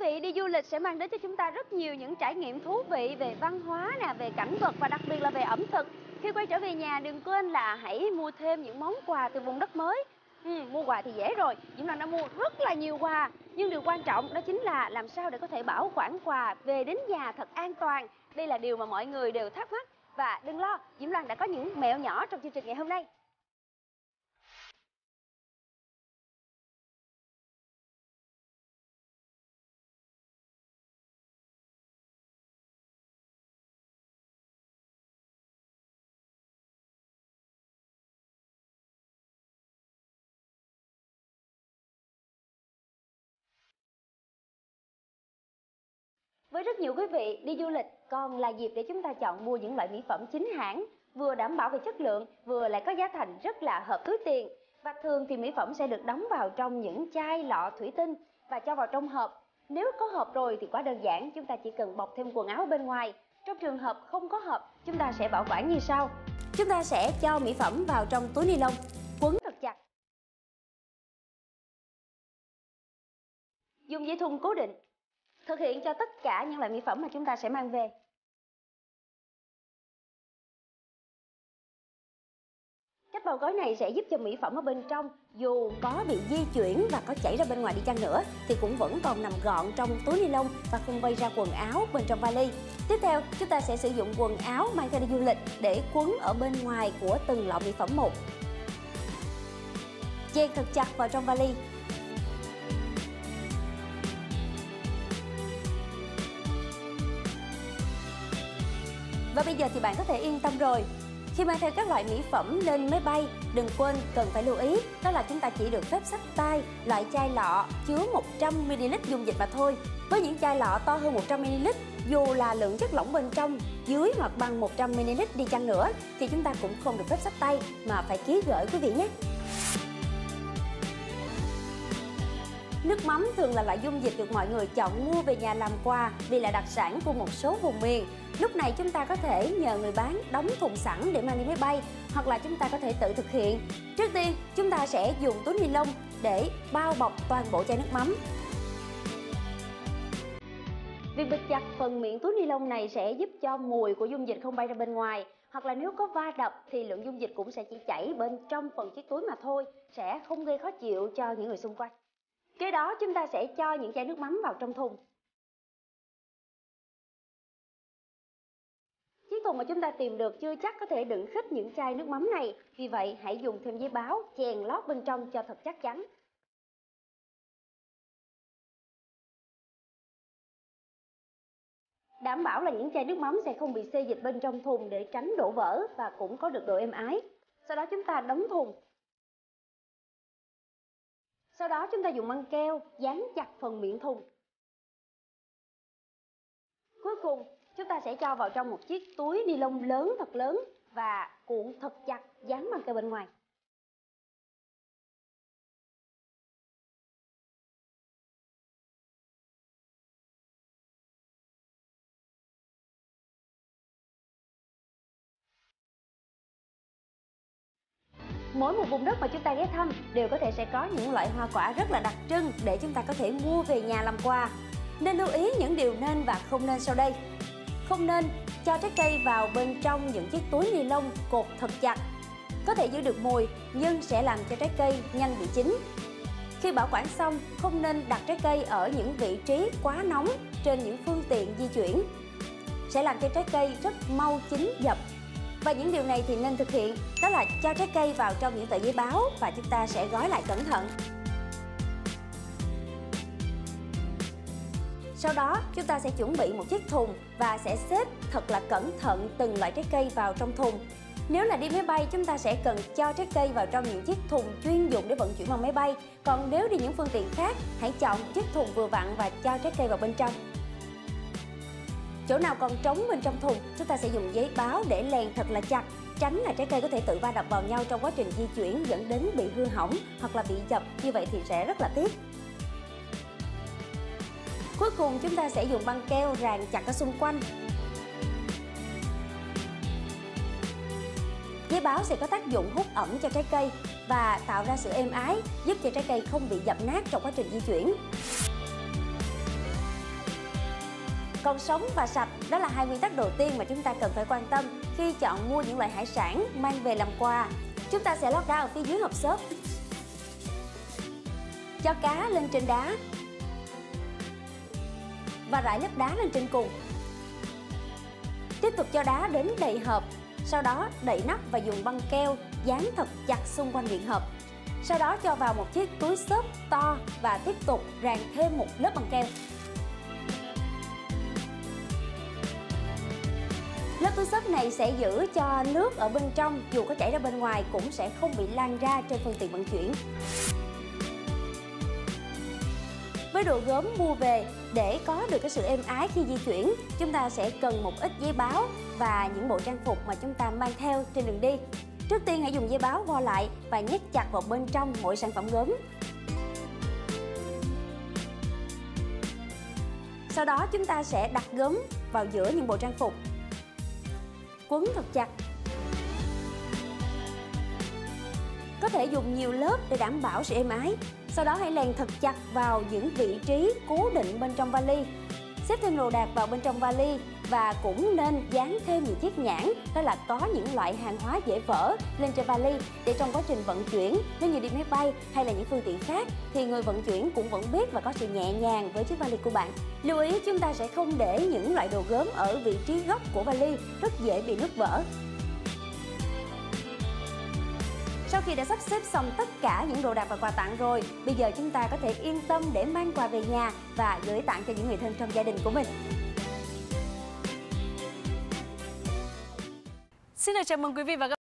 vị, đi du lịch sẽ mang đến cho chúng ta rất nhiều những trải nghiệm thú vị về văn hóa nè, về cảnh vật và đặc biệt là về ẩm thực. Khi quay trở về nhà đừng quên là hãy mua thêm những món quà từ vùng đất mới. Ừ, mua quà thì dễ rồi, dũng Loan đã mua rất là nhiều quà. Nhưng điều quan trọng đó chính là làm sao để có thể bảo quản quà về đến nhà thật an toàn. Đây là điều mà mọi người đều thắc mắc. Và đừng lo, Diễm Loan đã có những mẹo nhỏ trong chương trình ngày hôm nay. Với rất nhiều quý vị, đi du lịch còn là dịp để chúng ta chọn mua những loại mỹ phẩm chính hãng, vừa đảm bảo về chất lượng, vừa lại có giá thành rất là hợp túi tiền. Và thường thì mỹ phẩm sẽ được đóng vào trong những chai lọ thủy tinh và cho vào trong hộp. Nếu có hộp rồi thì quá đơn giản, chúng ta chỉ cần bọc thêm quần áo bên ngoài. Trong trường hợp không có hộp, chúng ta sẽ bảo quản như sau. Chúng ta sẽ cho mỹ phẩm vào trong túi ni lông, quấn thật chặt. Dùng dây thun cố định thực hiện cho tất cả những loại mỹ phẩm mà chúng ta sẽ mang về. Cách bao gói này sẽ giúp cho mỹ phẩm ở bên trong dù có bị di chuyển và có chảy ra bên ngoài đi chăng nữa thì cũng vẫn còn nằm gọn trong túi ni lông và không vây ra quần áo bên trong vali. Tiếp theo, chúng ta sẽ sử dụng quần áo mang theo đi du lịch để quấn ở bên ngoài của từng lọ mỹ phẩm một. Chèn thật chặt vào trong vali Và bây giờ thì bạn có thể yên tâm rồi. Khi mang theo các loại mỹ phẩm lên máy bay, đừng quên cần phải lưu ý đó là chúng ta chỉ được phép sách tay loại chai lọ chứa 100ml dung dịch mà thôi. Với những chai lọ to hơn 100ml, dù là lượng chất lỏng bên trong dưới hoặc bằng 100ml đi chăng nữa thì chúng ta cũng không được phép sách tay mà phải ký gửi quý vị nhé. Nước mắm thường là loại dung dịch được mọi người chọn mua về nhà làm quà vì là đặc sản của một số vùng miền. Lúc này chúng ta có thể nhờ người bán đóng thùng sẵn để mang đi máy bay hoặc là chúng ta có thể tự thực hiện. Trước tiên, chúng ta sẽ dùng túi ni lông để bao bọc toàn bộ chai nước mắm. Việc bịt chặt phần miệng túi ni lông này sẽ giúp cho mùi của dung dịch không bay ra bên ngoài hoặc là nếu có va đập thì lượng dung dịch cũng sẽ chỉ chảy bên trong phần chiếc túi mà thôi, sẽ không gây khó chịu cho những người xung quanh. Kế đó chúng ta sẽ cho những chai nước mắm vào trong thùng. Thùng mà chúng ta tìm được chưa chắc có thể đựng hết những chai nước mắm này, vì vậy hãy dùng thêm giấy báo chèn lót bên trong cho thật chắc chắn. Đảm bảo là những chai nước mắm sẽ không bị xê dịch bên trong thùng để tránh đổ vỡ và cũng có được độ êm ái. Sau đó chúng ta đóng thùng sau đó chúng ta dùng băng keo dán chặt phần miệng thùng. Cuối cùng, chúng ta sẽ cho vào trong một chiếc túi ni lông lớn thật lớn và cuộn thật chặt dán băng keo bên ngoài. mỗi một vùng đất mà chúng ta ghé thăm đều có thể sẽ có những loại hoa quả rất là đặc trưng để chúng ta có thể mua về nhà làm quà. Nên lưu ý những điều nên và không nên sau đây. Không nên cho trái cây vào bên trong những chiếc túi ni lông cột thật chặt. Có thể giữ được mùi nhưng sẽ làm cho trái cây nhanh bị chín. Khi bảo quản xong, không nên đặt trái cây ở những vị trí quá nóng trên những phương tiện di chuyển. Sẽ làm cho trái cây rất mau chín dập và những điều này thì nên thực hiện đó là cho trái cây vào trong những tờ giấy báo và chúng ta sẽ gói lại cẩn thận. Sau đó chúng ta sẽ chuẩn bị một chiếc thùng và sẽ xếp thật là cẩn thận từng loại trái cây vào trong thùng. Nếu là đi máy bay chúng ta sẽ cần cho trái cây vào trong những chiếc thùng chuyên dụng để vận chuyển bằng máy bay. Còn nếu đi những phương tiện khác, hãy chọn chiếc thùng vừa vặn và cho trái cây vào bên trong. Chỗ nào còn trống bên trong thùng, chúng ta sẽ dùng giấy báo để lèn thật là chặt tránh là trái cây có thể tự va đập vào nhau trong quá trình di chuyển dẫn đến bị hư hỏng hoặc là bị dập như vậy thì sẽ rất là tiếc cuối cùng chúng ta sẽ dùng băng keo ràng chặt ở xung quanh giấy báo sẽ có tác dụng hút ẩm cho trái cây và tạo ra sự êm ái, giúp cho trái cây không bị dập nát trong quá trình di chuyển Còn sống và sạch, đó là hai nguyên tắc đầu tiên mà chúng ta cần phải quan tâm khi chọn mua những loại hải sản mang về làm quà. Chúng ta sẽ lót đá ở phía dưới hộp xốp. Cho cá lên trên đá và rải lớp đá lên trên cùng. Tiếp tục cho đá đến đầy hộp, sau đó đậy nắp và dùng băng keo dán thật chặt xung quanh miệng hộp. Sau đó cho vào một chiếc túi xốp to và tiếp tục ràng thêm một lớp băng keo. Lớp túi xốp này sẽ giữ cho nước ở bên trong dù có chảy ra bên ngoài cũng sẽ không bị lan ra trên phương tiện vận chuyển. Với đồ gốm mua về, để có được cái sự êm ái khi di chuyển, chúng ta sẽ cần một ít giấy báo và những bộ trang phục mà chúng ta mang theo trên đường đi. Trước tiên hãy dùng giấy báo vo lại và nhét chặt vào bên trong mỗi sản phẩm gốm. Sau đó chúng ta sẽ đặt gốm vào giữa những bộ trang phục. Quấn thật chặt. Có thể dùng nhiều lớp để đảm bảo sự êm ái. Sau đó hãy lèn thật chặt vào những vị trí cố định bên trong vali. Xếp thêm đồ đạc vào bên trong vali và cũng nên dán thêm những chiếc nhãn, đó là có những loại hàng hóa dễ vỡ lên trên vali để trong quá trình vận chuyển nếu như đi máy bay hay là những phương tiện khác thì người vận chuyển cũng vẫn biết và có sự nhẹ nhàng với chiếc vali của bạn. Lưu ý, chúng ta sẽ không để những loại đồ gốm ở vị trí góc của vali, rất dễ bị nứt vỡ sau khi đã sắp xếp xong tất cả những đồ đạc và quà tặng rồi, bây giờ chúng ta có thể yên tâm để mang quà về nhà và gửi tặng cho những người thân trong gia đình của mình. Xin được chào mừng quý vị và các